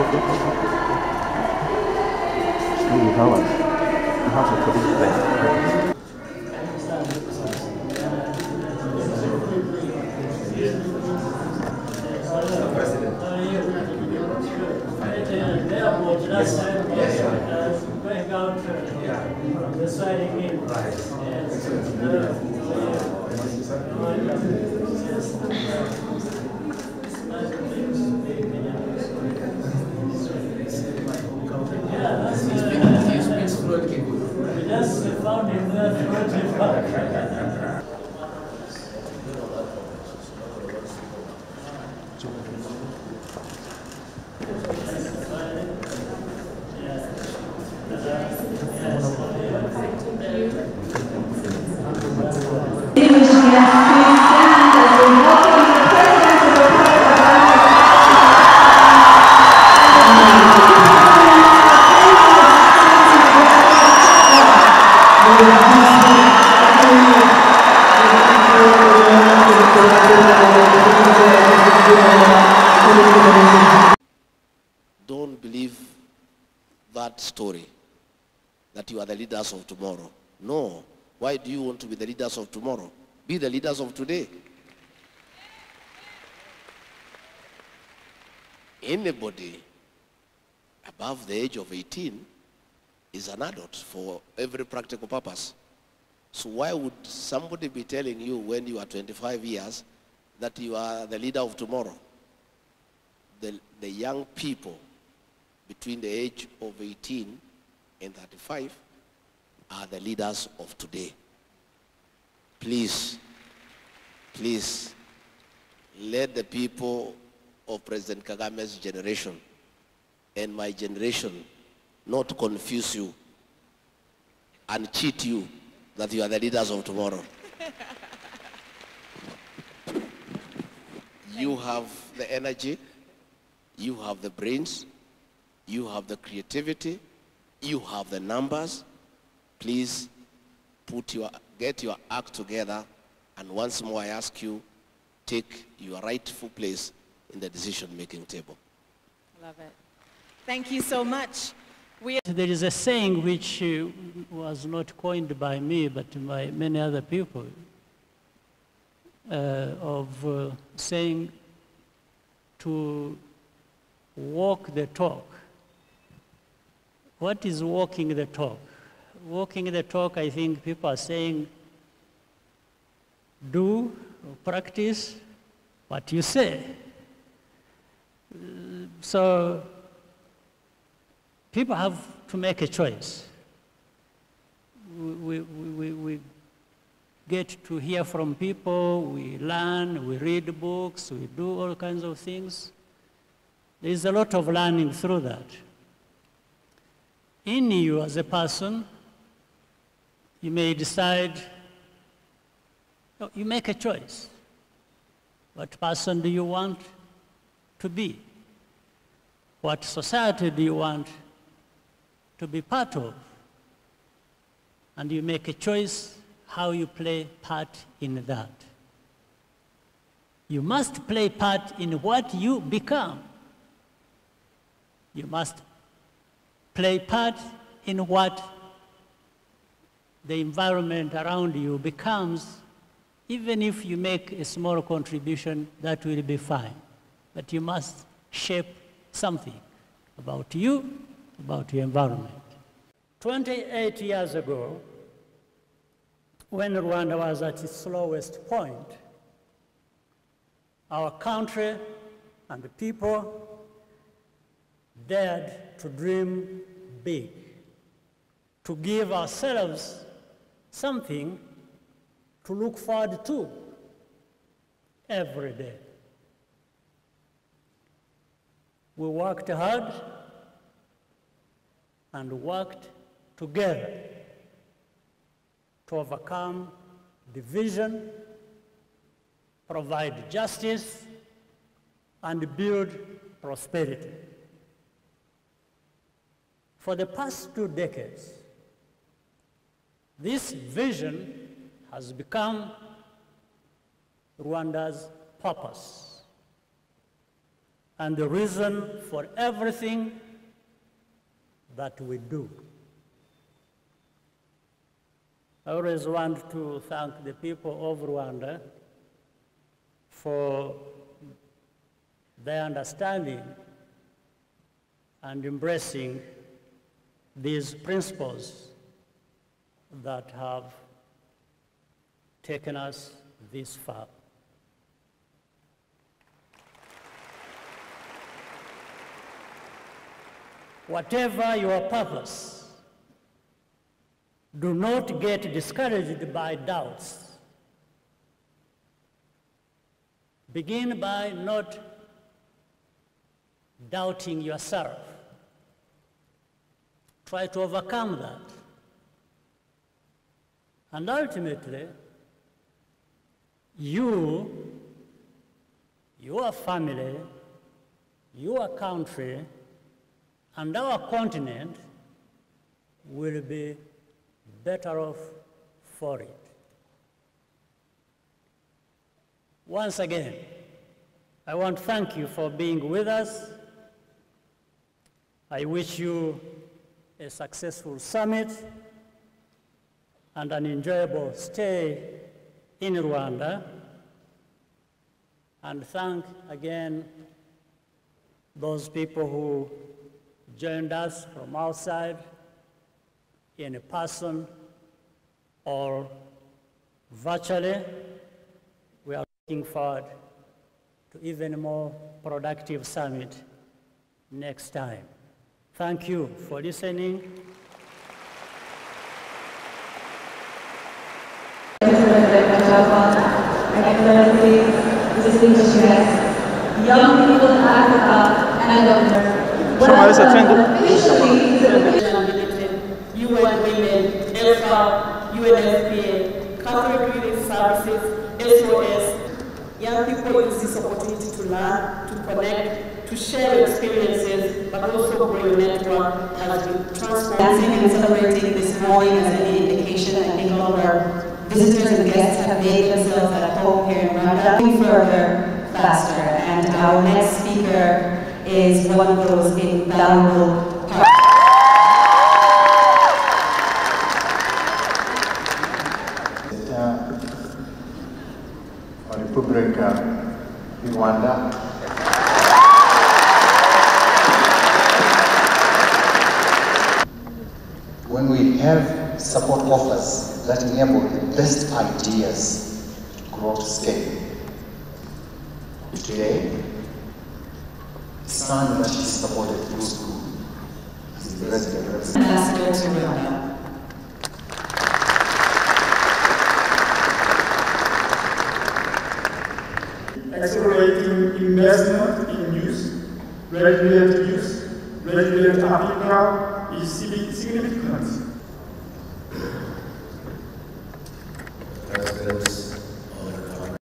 With ours. You have to put it there. time, uh, going out uh, from the side again. Yes. That story that you are the leaders of tomorrow. No. Why do you want to be the leaders of tomorrow? Be the leaders of today. Anybody above the age of 18 is an adult for every practical purpose. So why would somebody be telling you when you are 25 years that you are the leader of tomorrow? The, the young people between the age of 18 and 35 are the leaders of today. Please, please, let the people of President Kagame's generation and my generation not confuse you and cheat you that you are the leaders of tomorrow. you have the energy, you have the brains, you have the creativity, you have the numbers. Please put your, get your act together and once more I ask you, take your rightful place in the decision-making table. I love it. Thank you so much. We There is a saying which uh, was not coined by me, but by many other people, uh, of uh, saying to walk the talk. What is walking the talk? Walking the talk, I think people are saying, do, practice what you say. So people have to make a choice. We, we, we, we get to hear from people, we learn, we read books, we do all kinds of things. There is a lot of learning through that. In you as a person, you may decide, you make a choice. What person do you want to be? What society do you want to be part of? And you make a choice how you play part in that. You must play part in what you become. You must play part in what the environment around you becomes, even if you make a small contribution, that will be fine. But you must shape something about you, about your environment. 28 years ago, when Rwanda was at its lowest point, our country and the people dared to dream big, to give ourselves something to look forward to every day. We worked hard and worked together to overcome division, provide justice, and build prosperity. For the past two decades, this vision has become Rwanda's purpose. and the reason for everything that we do. I always want to thank the people of Rwanda for their understanding and embracing these principles that have taken us this far. Whatever your purpose, do not get discouraged by doubts. Begin by not doubting yourself. Try to overcome that. And ultimately, you, your family, your country, and our continent will be better off for it. Once again, I want to thank you for being with us. I wish you a successful summit and an enjoyable stay in Rwanda. And thank again those people who joined us from outside in person or virtually. We are looking forward to even more productive summit next time. Thank you for listening. Young people in Africa and the Marisa, thank you. officially UN Women, ELFA, UNFPA, Catholic Relief Services, SOS. Young people use this opportunity to learn, to connect, to share experiences, but also grow your network as we transform. Dancing and celebrating this morning as any indication, I think all of our visitors and guests have made themselves at home here in Rwanda. Moving further, faster, and our next speaker is one of those invaluable partners. Perezida wa Repubulika y'u Rwanda when we have support offers that enable the best ideas to grow to scale. Today, the son that she supported through school is the president of Ambassador to Rwanda. accelerating investment in youth, graduate youth, graduate Africa is significant.